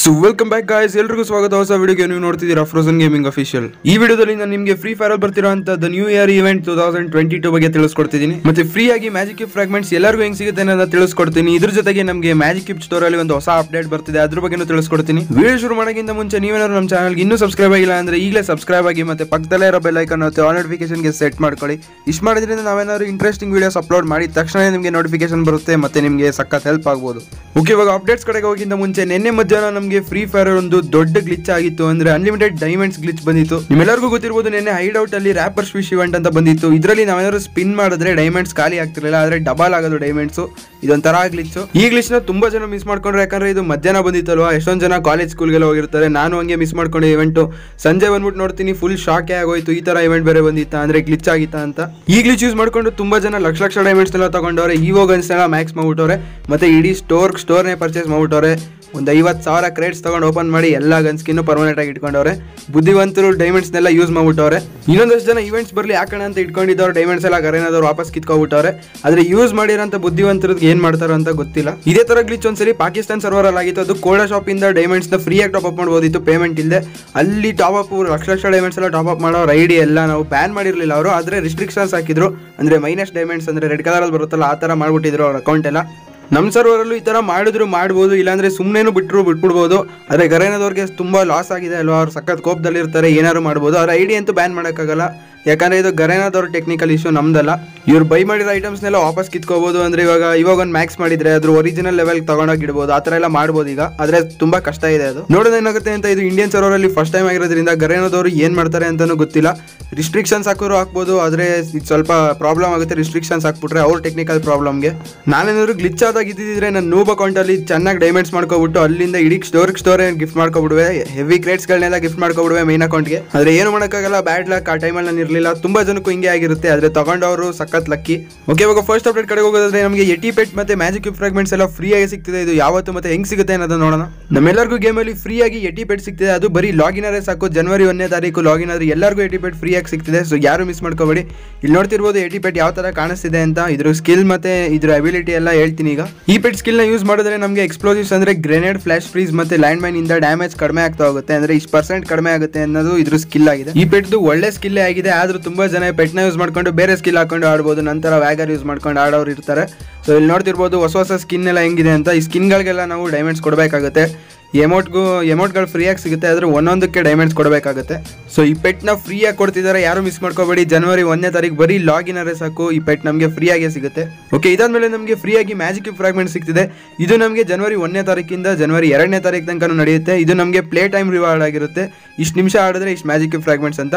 So welcome back guys ಎಲ್ರಿಗೂ ಸ್ವಾಗತ. ಹೊಸ ವಿಡಿಯೋಗೆ ನೀವು ನೋಡ್ತಿದ್ದೀರಾ ಫ್ರೋಸನ್ ಗೇಮಿಂಗ್ ಅಫಿಷಿಯಲ್ ಈ ವಿಡಿಯೋದಲ್ಲಿ ನಾನು ನಿಮಗೆ ಫ್ರೀ ಫೈರ್ ಅಲ್ಲಿ ಅಂತ the new year event two thousand twenty two ಬಗ್ಗೆ ತಿಳಿಸ್ಕೊಡ್ತಿದ್ದೀನಿ. ಮತ್ತೆ ಫ್ರೀ ಆಗಿ ಮ್ಯಾಜಿಕ್ ಕಿಪ್ ಫ್ರಾಗ್ಮೆಂಟ್ಸ್ ಎಲ್ಲರಿಗೂ ಹೆಂಗ್ ಸಿಗುತ್ತೆ ಅನ್ನೋದನ್ನ ತಿಳಿಸ್ಕೊಡ್ತೀನಿ. ಇದ್ರ ಜೊತೆಗೆ ನಮಗೆ ಮ್ಯಾಜಿಕ್ ಕಿಪ್ ಸ್ಟೋರ್ ಅಲ್ಲಿ ಒಂದು ಹೊಸ ಅಪ್ಡೇಟ್ ಬರ್ತಿದೆ. ಅದ್ರ ಬಗ್ಗೆ ತಿಳಿಸ್ಕೊಡ್ತೀನಿ. ವಿಡಿಯೋ ಶುರು ಮಾಡೋಕ್ಕಿಂತ ಮುಂಚೆ ನೀವೇನಾದ್ರು ನಮ್ಮ ಚಾನಲ್ಗೆ ಇನ್ನೂ ಸಬ್ಸ್ಕ್ರೈಬ್ ಆಗಿಲ್ಲ ಅಂದ್ರೆ ಈಗಲೇ ಸಬ್ಸ್ಕ್ರೈಬ್ ಆಗಿ ಮತ್ತೆ ಪಕ್ಕದಲ್ಲೇ ಇರೋ ಬೆಲ್ ಐಕನ್ ಆಲ್ ನೋಟಿಫಿಕೇಶನ್ಗೆ ಸೆಟ್ ಮಾಡ್ಕೊಳ್ಳಿ. ಇಷ್ಟು ಮಾಡೋದ್ರಿಂದ ನಾವೇನಾದ್ರು ಇಂಟ್ರೆಸ್ಟಿಂಗ್ ವಿಡಿಯೋಸ್ ಅಪ್ಲೋಡ್ ಮಾಡಿ ತಕ್ಷಣ ನಿಮಗೆ ನೋಟಿಫಿಕೇಶನ್ ಬರುತ್ತೆ ಮತ್ತೆ ನಿಮಗೆ ಸಖತ್ ಹೆಲ್ಪ್ ಆಗ್ಬೋದು. ಮುಖ್ಯವಾಗಿ ಅಪ್ಡೇಟ್ಸ್ ಕಡೆಗೆ ಹೋಗಿಂತ ಮುಂಚೆ ನಿನ್ನೆ ಮಧ್ಯಾಹ್ನ ನಮಗೆ ಫ್ರೀ ಫೈರ್ ಒಂದು ದೊಡ್ಡ ಗ್ಲಿಚ್ ಆಗಿತ್ತು ಅಂದ್ರೆ ಅನ್ಲಿಮಿಟೆಡ್ ಡೈಮಂಡ್ಸ್ ಗ್ಲಿಚ್ ಬಂದಿತ್ತು. ನಿಮ್ಮೆಲ್ಲರಿಗೂ ಗೊತ್ತಿರಬಹುದು ನಿನ್ನೆ ಹೈಡ್ ಔಟ್ ಅಲ್ಲಿ ರ್ಯಾಪರ್ ಸ್ವಿಶ್ ಇವೆಂಟ್ ಅಂತ ಬಂದಿತ್ತು. ಇದರಲ್ಲಿ ನಾವೇನಾದ್ರು ಸ್ಪಿನ್ ಮಾಡಿದ್ರೆ ಡೈಮಂಡ್ಸ್ ಖಾಲಿ ಆಗ್ತಿರಲಿಲ್ಲ, ಆದ್ರೆ ಡಬಲ್ ಆಗೋದು ಡೈಮಂಡ್ಸ್ ಇದೊಂಥರ ಗ್ಲಿಚ್ ಈ ಗ್ಲಿಚ್ನ ತುಂಬಾ ಜನ ಮಿಸ್ ಮಾಡ್ಕೊಂಡ್ರೆ, ಯಾಕಂದ್ರೆ ಇದು ಮಧ್ಯಾಹ್ನ ಬಂದಿತ್ತಲ್ವಾ? ಎಷ್ಟೊಂದು ಜನ ಕಾಲೇಜ್ ಸ್ಕೂಲ್ಗೆಲ್ಲ ಹೋಗಿರ್ತಾರೆ. ನಾನು ಹಂಗೆ ಮಿಸ್ ಮಾಡ್ಕೊಂಡೆ ಇವೆಂಟ್ ಸಂಜೆ ಬಂದ್ಬಿಟ್ಟು ನೋಡ್ತೀನಿ ಫುಲ್ ಶಾಕ್ ಆಗೋಯ್ತು. ಈ ತರ ಇವೆಂಟ್ ಬೇರೆ ಬಂದಿತ್ತಾ ಅಂದ್ರೆ ಗ್ಲಿಚ್ ಆಗಿತ್ತ ಅಂತ. ಈ ಗ್ಲಿಚ್ ಯೂಸ್ ಮಾಡ್ಕೊಂಡು ತುಂಬಾ ಜನ ಲಕ್ಷ ಲಕ್ಷ ಡೈಮಂಡ್ಸ್ ಎಲ್ಲ ತಗೊಂಡವ್ರೆ. ಇವೋ ಗನ್ಸ್ ಎಲ್ಲ ಮ್ಯಾಕ್ಸ್ ಮಾಡ್ಬಿಟ್ಟವ್ರೆ. ಮತ್ತೆ ಇಡೀ ಸ್ಟೋರ್ ಸ್ಟೋರ್ನೇ ಪರ್ಚೇಸ್ ಮಾಡ್ಬಿಟ್ಟವ್ರೆ. ಒಂದು ಐವತ್ತು ಸಾವಿರ ಕ್ರೇಟ್ಸ್ ತಗೊಂಡು ಓಪನ್ ಮಾಡಿ ಎಲ್ಲ ಗನ್ಸ್ಕಿನ್ನು ಪರ್ಮನೆಂಟ್ ಆಗಿ ಇಟ್ಕೊಂಡವ್ರೆ. ಬುದ್ಧಿವಂತರು ಡೈಮಂಡ್ಸ್ನೆಲ್ಲ ಯೂಸ್ ಮಾಡ್ಬಿಟ್ಟವ್ರೆ. ಇನ್ನೊಂದಷ್ಟು ಜನ ಇವೆಂಟ್ಸ್ ಬರಲಿ ಯಾಕಣ ಅಂತ ಇಟ್ಕೊಂಡಿದ್ದವ್ರು ಡೈಮಂಡ್ಸ್ ಎಲ್ಲ ಕರೆನಾದ್ರು ವಾಪಸ್ ಕಿತ್ಕೊಬಿಟ್ಟವ್ರೆ. ಆದರೆ ಯೂಸ್ ಮಾಡಿರೋಂಥ ಬುದ್ಧಿವಂತರಿಗೆ ಏನು ಮಾಡ್ತಾರೋ ಅಂತ ಗೊತ್ತಿಲ್ಲ. ಇದೇ ಥರ ಗ್ಲಿಚ್ ಒಂದ್ಸರಿ ಪಾಕಿಸ್ತಾನ್ ಸರ್ವರ್ ಅಲ್ಲಿ ಆಗಿತ್ತು. ಅದು ಕೋಡ ಶಾಪ್ ಇಂದ ಫ್ರೀಯಾಗಿ ಟಾಪ್ ಅಪ್ ಮಾಡ್ಬೋದಿತ್ತು. ಪೇಮೆಂಟ್ ಇಲ್ಲದೆ ಅಲ್ಲಿ top up lakh lakh diamonds ಎಲ್ಲ ಟಾಪ್ ಅಪ್ ಮಾಡೋ ಐಡಿ ಎಲ್ಲ ನಾವು ಬ್ಯಾನ್ ಮಾಡಿರಲಿಲ್ಲ ಅವರು. ಆದರೆ ರಿಸ್ಟ್ರಿಕ್ಷನ್ಸ್ ಹಾಕಿದ್ರು. ಅಂದರೆ ಮೈನಸ್ ಡೈಮಂಡ್ಸ್ ಅಂದರೆ ರೆಡ್ ಕಲರಲ್ಲಿ ಬರುತ್ತಲ್ಲ, ಆ ಥರ ಮಾಡಿಬಿಟ್ಟಿದ್ರು ಅವ್ರ ಅಕೌಂಟ್ ಎಲ್ಲ. ನಮ್ಮ ಸರ್ವರಲ್ಲೂ ಈ ಥರ ಮಾಡಿದ್ರು ಮಾಡ್ಬೋದು, ಇಲ್ಲಾಂದರೆ ಸುಮ್ಮನೆ ಬಿಟ್ಟರು ಬಿಟ್ಬಿಡ್ಬೋದು. ಆದರೆ ಗರೇನದವ್ರಿಗೆ ತುಂಬ ಲಾಸ್ ಆಗಿದೆ ಅಲ್ವಾ? ಅವ್ರು ಸಖತ್ ಕೋಪದಲ್ಲಿ ಇರ್ತಾರೆ ಏನಾದ್ರು ಮಾಡ್ಬೋದು. ಅವ್ರ ಡಿ ಅಂತೂ ಬ್ಯಾನ್ ಮಾಡೋಕ್ಕಾಗಲ್ಲ. ಯಾಕಂದ್ರೆ ಇದು ಗರೇನಾದವ್ರ ಟೆಕ್ನಿಕಲ್ ಇಶ್ಯೂ ನಮ್ದಲ್ಲ. ಇವ್ರು ಬೈ ಮಾಡಿರೋ ಐಟಮ್ಸ್ನೆಲ್ಲ ವಾಪಸ್ ಕಿತ್ಕೋಬಹುದು ಅಂದ್ರೆ ಇವಾಗ ಇವಾಗ ಒಂದು ಮ್ಯಾಕ್ಸ್ ಮಾಡಿದ್ರೆ ಅದ್ರ ಒರಿಜಿನಲ್ ಲೆವೆಲ್ ತಗೊಂಡೋಗಿ ಇಡ್ಬೋದು ಆತರ ಎಲ್ಲ ಮಾಡಬಹುದು ಈಗ. ಆದ್ರೆ ತುಂಬಾ ಕಷ್ಟ ಇದೆ ಅದು. ನೋಡೋದೇನಾಗುತ್ತೆ ಅಂತ ಇದು ಇಂಡಿಯನ್ ಸರ್ವರ್ ಅಲ್ಲಿ ಫಸ್ಟ್ ಟೈಮ್ ಆಗಿರೋದ್ರಿಂದ ಗರೇನಾದವರು ಏನ್ ಮಾಡ್ತಾರೆ ಅಂತಾನೂ ಗೊತ್ತಿಲ್ಲ. ರಿಸ್ಟ್ರಿಕ್ಷನ್ಸ್ ಹಾಕೋರು ಹಾಕ್ಬೋದು, ಆದ್ರೆ ಇದು ಸ್ವಲ್ಪ ಪ್ರಾಬ್ಲಮ್ ಆಗುತ್ತೆ ರಿಸ್ಟ್ರಿಕ್ಷನ್ಸ್ ಹಾಕ್ಬಿಟ್ರೆ ಅವ್ರ ಟೆಕ್ನಿಕಲ್ ಪ್ರಾಬ್ಲಮ್ಗೆ ನಾನೇನಾದ್ರು ಗ್ಲಿಚ್ ಆದಾಗ ಇದ್ದಿದ್ರೆ ನನ್ನ ನೂಬ್ ಅಕೌಂಟಲ್ಲಿ ಚೆನ್ನಾಗಿ ಡೈಮಂಡ್ಸ್ ಮಾಡ್ಕೊಬಿಟ್ಟು ಅಲ್ಲಿಂದ ಇಡೀ ಸ್ಟೋರ್ ಸ್ಟೋರ್ ಗಿಫ್ಟ್ ಮಾಡ್ಕೊಬಿಡುವೆ ಹೆವಿ ಕ್ರೇಟ್ಸ್ಗಳನ್ನೆಲ್ಲ ಗಿಫ್ಟ್ ಮಾಡ್ಕೊಬಿಡುವೆ ಮೈನ್ ಅಕೌಂಟ್ಗೆ ಆದ್ರೆ ಏನು ಮಾಡೋಕ್ಕಾಗಲ್ಲ ಬ್ಯಾಡ್ ಲಕ್ ಆ ಟೈಮಲ್ಲಿ ನಾನು ಇರಲಿಲ್ಲ. ತುಂಬಾ ಜನಕ್ಕೂ ಹಿಂಗೆ ಆಗಿರುತ್ತೆ, ಆದ್ರೆ ತಗೊಂಡವರು ಸಖತ್ ಲಕ್ಕಿ ಓಕೆ ಇವಾಗ ಫಸ್ಟ್ ಅಪ್ಡೇಟ್ ಕಡೆ ಹೋಗೋದಾದ್ರೆ ನಮಗೆ ಎಟಿ ಪೆಟ್ ಮತ್ತೆ ಮ್ಯಾಜಿಕ್ ಫ್ರಾಗ್ಮೆಂಟ್ಸ್ ಎಲ್ಲ ಫ್ರೀ ಆಗಿ ಸಿಗ್ತಿದೆ. ಇದು ಯಾವತ್ತು ಮತ್ತೆ ಹೆಂಗ್ ಸಿಗುತ್ತೆ ಅನ್ನೋದನ್ನ ನೋಡೋಣ. ನಮ್ಮೆಲ್ಲರಿಗೂ ಗೇಮಲ್ಲಿ ಫ್ರೀ ಆಗಿ ಎಟಿ ಪೆಟ್ ಸಿಗ್ತಿದೆ. ಅದು ಬರೀ ಲಾಗಿನ್ ಆದ್ರೆ ಸಾಕು. ಜನವರಿ ಒಂದನೇ ತಾರೀಕು ಲಾಗಿನ್ ಆದ್ರೆ ಎಲ್ಲರಿಗೂ ಎಟಿ ಪೆಟ್ ಫ್ರೀ ಆಗಿ ಸಿಗ್ತಿದೆ. ಸೊ ಯಾರು ಮಿಸ್ ಮಾಡ್ಕೋಬೇಡಿ. ಇಲ್ಲಿ ನೋಡ್ತಿರ್ಬೋದು ಎಟಿ ಪೆಟ್ ಯಾವ ತರ ಕಾಣಿಸ್ತಿದೆ ಅಂತ. ಇದ್ರ ಸ್ಕಿಲ್ ಮತ್ತೆ ಇದ್ರ ಅಬಿಲಿಟಿ ಎಲ್ಲ ಹೇಳ್ತೀನಿ ಈಗ. ಈ ಪೆಟ್ ಸ್ಕಿಲ್ನ ಯೂಸ್ ಮಾಡಿದ್ರೆ ನಮಗೆ ಎಕ್ಸ್ಪ್ಲೋಸಿವ್ಸ್ ಅಂದ್ರೆ ಗ್ರೆನೇಡ್ ಫ್ಲಾಶ್ ಫ್ರೀಸ್ ಮತ್ತೆ ಲ್ಯಾಂಡ್ ಮೈನ್ ಇಂದ ಡ್ಯಾಮೇಜ್ ಕಡಿಮೆ ಆಗ್ತಾ ಹೋಗುತ್ತೆ. ಅಂದ್ರೆ ಇಷ್ಟು ಪರ್ಸೆಂಟ್ ಕಡಿಮೆ ಆಗುತ್ತೆ ಅನ್ನೋದು ಇದ್ರ ಸ್ಕಿಲ್ ಆಗಿದೆ. ಈ ಪೆಟ್ದು ಒಳ್ಳೆ ಸ್ಕಿಲ್ ಆಗಿದೆ. ಆದ್ರೂ ತುಂಬಾ ಜನ ಪೆಟ್ನ ಯೂಸ್ ಮಾಡ್ಕೊಂಡು ಬೇರೆ ಸ್ಕಿಲ್ ಹಾಕೊಂಡು ಆಡ್ಬೋದು. ನಂತರ ವ್ಯಾಗರ್ ಯೂಸ್ ಮಾಡ್ಕೊಂಡು ಆಡೋರು ಇರ್ತಾರೆ. ಸೊ ಇಲ್ಲಿ ನೋಡ್ತಿರ್ಬೋದು ಹೊಸ ಹೊಸ ಸ್ಕಿನ್ ಎಲ್ಲ ಹೆಂಗಿದೆ ಅಂತ. ಈ ಸ್ಕಿನ್ಗಳಿಗೆಲ್ಲ ನಾವು ಡೈಮಂಡ್ಸ್ ಕೊಡಬೇಕಾಗುತ್ತೆ. ಎಮೌಂಟ್ಗೂ ಎಮೌಂಟ್ಗಳು ಫ್ರೀಯಾಗಿ ಸಿಗುತ್ತೆ, ಆದರೆ ಒಂದೊಂದಕ್ಕೆ ಡೈಮಂಡ್ಸ್ ಕೊಡಬೇಕಾಗುತ್ತೆ. ಸೊ ಈ ಪೆಟ್ನ ಫ್ರೀಯಾಗಿ ಕೊಡ್ತಿದ್ದಾರೆ ಯಾರು ಮಿಸ್ ಮಾಡ್ಕೋಬೇಡಿ. ಜನವರಿ ಒಂದನೇ ತಾರೀಕು ಬರೀ ಲಾಗಿನ್ ಅರೆ ಸಾಕು, ಈ ಪೆಟ್ ನಮಗೆ ಫ್ರೀಯಾಗಿ ಸಿಗುತ್ತೆ. ಓಕೆ ಇದಾದ್ಮೇಲೆ ನಮಗೆ ಫ್ರೀಯಾಗಿ ಮ್ಯಾಜಿಕ್ ಫ್ರಾಗ್ಮೆಂಟ್ ಸಿಗ್ತಿದೆ ಇದು ನಮಗೆ ಜನವರಿ ಒಂದನೇ ತಾರೀಕಿಂದ ಜನವರಿ ಎರಡನೇ ತಾರೀಕು ತನಕ ನಡೆಯುತ್ತೆ. ಇದು ನಮಗೆ ಪ್ಲೇ ಟೈಮ್ ರಿವಾರ್ಡ್ ಆಗಿರುತ್ತೆ. ಇಷ್ಟು ನಿಮಿಷ ಆಡಿದ್ರೆ ಇಷ್ಟು ಮ್ಯಾಜಿಕ್ ಫ್ರಾಗ್ಮೆಂಟ್ಸ್ ಅಂತ.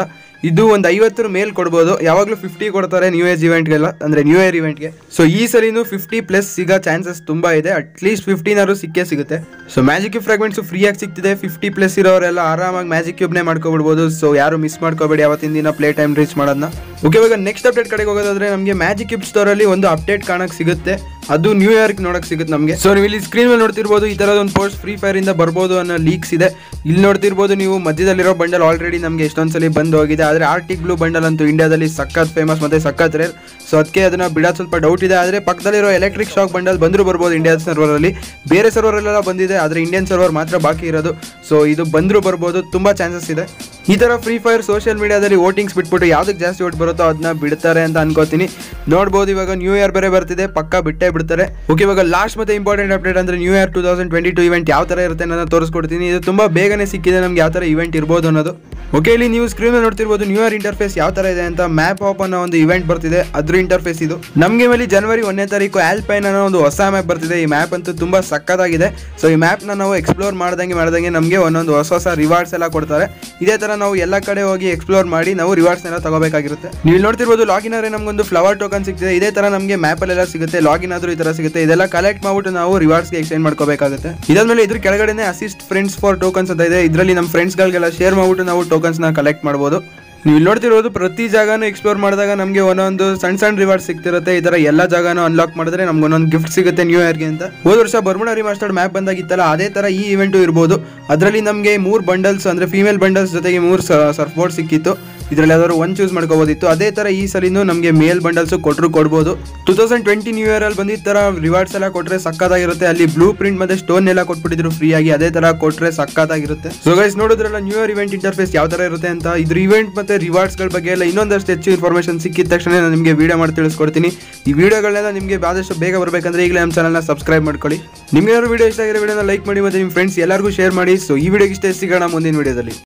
ಇದು ಒಂದು ಐವತ್ತರ ಮೇಲ್ ಕೊಡ್ಬೋದು. ಯಾವಾಗಲೂ ಫಿಫ್ಟಿ ಕೊಡ್ತಾರೆ ನ್ಯೂ ಇಯರ್ಸ್ ಇವೆಂಟ್ಗೆಲ್ಲ ಅಂದರೆ ನ್ಯೂ ಇಯರ್ ಇವೆಂಟ್ಗೆ ಸೊ ಈ ಸಲಿನೂ ಫಿಫ್ಟಿ ಪ್ಲಸ್ ಸಿಗೋ ಚಾನ್ಸಸ್ ತುಂಬ ಇದೆ. ಅಟ್ಲೀಸ್ಟ್ ಫಿಫ್ಟೀನಾರು ಸಿಕ್ಕೇ ಸಿಗುತ್ತೆ. ಸೊ ಮ್ಯಾಜಿಕ್ ಫ್ರಾಗ್ಮೆಂಟ್ಸ್ ಫ್ರೀಯಾಗಿ ಸಿಗ್ತಿದೆ. ಫಿಫ್ಟಿ ಪ್ಲಸ್ ಇರೋರೆಲ್ಲ ಆರಾಮಾಗಿ ಮ್ಯಾಜಿಕ್ ಕ್ಯೂಬ್ನೇ ಮಾಡ್ಕೊಬಿಡ್ಬೋದು. ಸೊ ಯಾರು ಮಿಸ್ ಮಾಡ್ಕೋಬೇಡಿ ಅವತ್ತಿನ ದಿನ ಪ್ಲೇ ಟೈಮ್ ರೀಚ್ ಮಾಡೋದನ್ನ ಓಕೆ ಇವಾಗ ನೆಕ್ಸ್ಟ್ ಅಪ್ಡೇಟ್ ಕಡೆಗೆ ಹೋಗೋದಾದ್ರೆ ನಮಗೆ ಮ್ಯಾಜಿಕ್ ಕ್ಯೂಬ್ ಸ್ಟೋರಲ್ಲಿ ಒಂದು ಅಪ್ಡೇಟ್ ಕಾಣಕ್ಕೆ ಸಿಗುತ್ತೆ. ಅದು ನ್ಯೂ ಇಯರ್ಗೆ ನೋಡಕ್ ಸಿಗುತ್ತೆ ನಮಗೆ. ಸೊ ನೀವು ಇಲ್ಲಿ ಸ್ಕ್ರೀನ್ ಮೇಲೆ ನೋಡ್ತಿರ್ಬೋದು, ಈ ತರದ ಒಂದು ಪೋಸ್ಟ್ ಫ್ರೀ ಫೈರ್ ಇಂದ ಬರ್ಬೋದು ಅನ್ನೋ ಲೀಕ್ಸ್ ಇದೆ. ಇಲ್ಲಿ ನೋಡ್ತಿರ್ಬೋದು ನೀವು ಮಧ್ಯದಲ್ಲಿರೋ ಬಂಡಲ್ ಆಲ್ರೆಡಿ ನಮಗೆ ಎಷ್ಟೊಂದ್ಸಲಿ ಬಂದು ಹೋಗಿದೆ. ಆದರೆ ಆರ್ಟಿಕ್ ಬ್ಲೂ ಬಂಡಲ್ ಅಂತೂ ಇಂಡಿಯಾದಲ್ಲಿ ಸಖತ್ ಫೇಮಸ್ ಮತ್ತೆ ಸಖತ್ ರೇರ್ ಸೊ ಅದಕ್ಕೆ ಅದನ್ನ ಬಿಡೋದು ಸ್ವಲ್ಪ ಡೌಟ್ ಇದೆ. ಆದರೆ ಪಕ್ಕದಲ್ಲಿರೋ ಎಲೆಕ್ಟ್ರಿಕ್ ಶಾಕ್ ಬಂಡಲ್ ಬಂದರೂ ಬರ್ಬೋದು ಇಂಡಿಯಾ ಸರ್ವರಲ್ಲಿ ಬೇರೆ ಸರ್ವರಲ್ಲೆಲ್ಲ ಬಂದಿದೆ, ಆದರೆ ಇಂಡಿಯನ್ ಸರ್ವರ್ ಮಾತ್ರ ಬಾಕಿ ಇರೋದು. ಸೊ ಇದು ಬಂದರೂ ಬರ್ಬೋದು, ತುಂಬ ಚಾನ್ಸಸ್ ಇದೆ. ಈ ಥರ ಫ್ರೀ ಫೈರ್ ಸೋಷಿಯಲ್ ಮೀಡಿಯಾದಲ್ಲಿ ವೋಟಿಂಗ್ಸ್ ಬಿಟ್ಬಿಟ್ಟು ಯಾವ್ದಕ್ಕೆ ಜಾಸ್ತಿ ಓಟ್ ಬರುತ್ತೋ ಅದನ್ನ ಬಿಡ್ತಾರೆ ಅಂತ ಅನ್ಕೋತೀನಿ. ನೋಡ್ಬೋದು ಇವಾಗ ನ್ಯೂ ಇಯರ್ ಬೇರೆ ಬರ್ತಿದೆ, ಪಕ್ಕ ಬಿಟ್ಟೇ ಬಿಡ್ತಾರೆ. ಓಕೆ ಇವಾಗ ಲಾಸ್ಟ್ ಮತ್ತೆ ಇಂಪಾರ್ಟೆಂಟ್ ಅಪ್ಡೇಟ್ ಅಂದ್ರೆ new year two thousand twenty two event ಯಾವ ತರ ಇರುತ್ತೆ ಅನ್ನೋದನ್ನ ತೋರಿಸ್ಕೊಡ್ತೀನಿ. ಇದು ತುಂಬಾ ಬೇಗನೆ ಸಿಕ್ಕಿದೆ, ನಮ್ಗೆ ಯಾವ ತರ ಇವೆಂಟ್ ಇರ್ಬೋದು ಅನ್ನೋದು. ಓಕೆ ಇಲ್ಲಿ ನೀವು ಸ್ಕ್ರೀನ್ ನೋಡ್ತಿರ್ಬೋದು ನ್ಯೂ ಇಯರ್ ಇಂಟರ್ಫೇಸ್ ಯಾವ ತರ ಇದೆ ಅಂತ ಮ್ಯಾಪ್ ಆಪ್ ಅನ್ನೋ ಒಂದು ಇವೆಂಟ್ ಬರ್ತಿದೆ. ಅದ್ರ ಇಂಟರ್ಫೇಸ್ ಇದು. ನಮ್ಗೆ ಮೇಲೆ ಜನವರಿ ಒಂದನೇ ತಾರೀಕು ಆಲ್ಪೈನ್ ಅನ್ನೋ ಒಂದು ಹೊಸ ಮ್ಯಾಪ್ ಬರ್ತಿದೆ. ಈ ಮ್ಯಾಪ್ ಅಂತೂ ತುಂಬಾ ಸಕ್ಕತ್ತಾಗಿದೆ. ಸೊ ಈ ಮ್ಯಾಪ್ನ ನಾವು ಎಕ್ಸ್ಪ್ಲೋರ್ ಮಾಡ್ದಂಗೆ ಮಾಡ್ದಂಗೆ ನಮಗೆ ಒಂದೊಂದು ಹೊಸ ಹೊಸ ರಿವಾರ್ಡ್ಸ್ ಎಲ್ಲ ಕೊಡ್ತಾರೆ. ಇದೇ ತರ ನಾವು ಎಲ್ಲ ಕಡೆ ಹೋಗಿ ಎಕ್ಸ್ಪ್ಲೋರ್ ಮಾಡಿ ನಾವು ರಿವಾರ್ಡ್ಸ್ ಎಲ್ಲ ತಗೋಬೇಕಾಗಿರುತ್ತೆ. ನೀವು ನೋಡ್ತಿರ್ಬೋದು ಲಾಗಿನ್ ಆದರೆ ನಮಗೊಂದು ಫ್ಲವರ್ ಟೋಕನ್ ಸಿಗ್ತಿದೆ. ಇದೇ ತರ ನಮಗೆ ಮ್ಯಾಪ್ ಎಲ್ಲ ಸಿಗುತ್ತೆ. ಲಾಗಿನ್ ಆದ್ರೂ ಈ ತರ ಸಿಗುತ್ತೆ. ಇದೆಲ್ಲ ಕಲೆಕ್ಟ್ ಮಾಡ್ಬಿಟ್ಟು ನಾವು ರಿವಾರ್ಡ್ಸ್ಗೆ ಎಕ್ಸ್ಚೇಂಜ್ ಮಾಡ್ಕೋಬೇಕಾಗುತ್ತೆ. ಇದಾದ್ಮೇಲೆ ಇದ್ರ ಕೆಳಗಡೆ ಅಸಿಸ್ಟ್ ಫ್ರೆಂಡ್ಸ್ ಫಾರ್ ಟೋಕನ್ಸ್ ಅಂತ ಇದೆ. ಇದರಲ್ಲಿ ನಮ್ಮ ಫ್ರೆಂಡ್ಸ್ಗಳಿಗೆಲ್ಲ ಶೇರ್ ಮಾಡ್ಬಿಟ್ಟು ನಾವು ಟೋಕನ್ಸ್ನ ಕಲೆಕ್ಟ್ ಮಾಡ್ಬೋದು. ನೀವು ಇಲ್ಲಿ ನೋಡ್ತಿರೋದು ಪ್ರತಿ ಜಾಗನೂ ಎಕ್ಸ್ಪ್ಲೋರ್ ಮಾಡಿದಾಗ ನಮಗೆ ಒಂದೊಂದು ಸಣ್ಣ ಸಣ್ಣ ರಿವಾರ್ಡ್ ಸಿಗ್ತಿರುತ್ತೆ. ಈ ತರ ಎಲ್ಲ ಜಾಗನೂ ಅನ್ಲಾಕ್ ಮಾಡಿದ್ರೆ ನಮ್ಗೆ ಒಂದೊಂದು ಗಿಫ್ಟ್ ಸಿಗುತ್ತೆ ನ್ಯೂ ಇಯರ್ಗೆ ಅಂತ. ಹೋದ ವರ್ಷ ಬರ್ಮಣ ರಿಮಾಸ್ಟರ್ಡ್ ಮ್ಯಾಪ್ ಬಂದಾಗಿತ್ತಲ್ಲ, ಅದೇ ಥರ ಈ ಇವೆಂಟು ಇರ್ಬೋದು. ಅದರಲ್ಲಿ ನಮಗೆ ಮೂರು ಬಂಡಲ್ಸ್ ಅಂದರೆ ಫೀಮೇಲ್ ಬಂಡಲ್ಸ್ ಜೊತೆಗೆ ಮೂರು ಸರ್ಫ್ ಬೋರ್ಡ್ ಸಿಕ್ಕಿತ್ತು. ಇದ್ರಲ್ಲಿ ಯಾವ್ದಾದ್ರು ಒಂದು ಚೂಸ್ ಮಾಡ್ಕೋಬೋದಿತ್ತು. ಅದೇ ತರ ಈ ಸಲಿನೂ ನಮಗೆ ಮೇಲ್ ಬಂಡಲ್ಸ್ ಕೊಟ್ಟರು ಕೊಡ್ಬೋದು. Two thousand twenty new year ಅಲ್ಲಿ ಬಂದಿದ್ದ ತರ ರಿವಾರ್ಡ್ಸ್ ಎಲ್ಲ ಕೊಟ್ಟರೆ ಸಕ್ಕತ್ತಾಗಿರುತ್ತೆ. ಅಲ್ಲಿ ಬ್ಲೂ ಪ್ರಿಂಟ್ ಮತ್ತೆ ಸ್ಟೋನ್ ಎಲ್ಲ ಕೊಟ್ಬಿಟ್ಟಿದ್ರು ಫ್ರೀ ಆಗಿ ಅದೇ ತರ ಕೊಟ್ಟರೆ ಸಕ್ಕತ್ತಾಗಿರುತ್ತೆ. ಸೊ ಗೈಸ್ ನೋಡಿದ್ರಲ್ಲ ನ್ಯೂ ಇಯರ್ ಇವೆಂಟ್ ಇಂಟರ್ಫೇಸ್ ಯಾವ ತರ ಇರುತ್ತೆ ಅಂತ. ಇದ್ರ ಇವೆಂಟ್ ಮತ್ತೆ ರಿವಾರ್ಡ್ಸ್ಗಳ ಬಗ್ಗೆ ಎಲ್ಲ ಇನ್ನೊಂದಷ್ಟು ಹೆಚ್ಚು ಇನ್ಫಾರ್ಮೇಶನ್ ಸಿಕ್ಕಿದ ತಕ್ಷಣ ನಾನು ನಿಮಗೆ ವಿಡಿಯೋ ಮಾಡಿ ತಿಳಿಸ್ಕೊಡ್ತೀನಿ. ಈ ವಿಡಿಯೋಗಳನ್ನೆಲ್ಲ ನಿಮಗೆ ಆದಷ್ಟು ಬೇಗ ಬರಬೇಕಂದ್ರೆ ಈಗಲೇ ನಮ್ಮ ಚಾನಲ್ನ ಸಬ್ಸ್ಕ್ರೈಬ್ ಮಾಡ್ಕೊಳ್ಳಿ. ನಿಮ್ಗೆ ಏನಾದ್ರು ವಿಡಿಯೋ ಇಷ್ಟ ಆಗಿರೋ ವಿಡಿಯೋನ ಲೈಕ್ ಮಾಡಿ ಮತ್ತೆ ನಿಮ್ಮ ಫ್ರೆಂಡ್ಸ್ ಎಲ್ಲರಿಗೂ ಶೇರ್ ಮಾಡಿ. ಸೊ ಈ ವಿಡಿಯೋಗೆ ಇಷ್ಟೇ, ಸಿಗೋಣ ಮುಂದಿನ ವಿಡಿಯೋದಲ್ಲಿ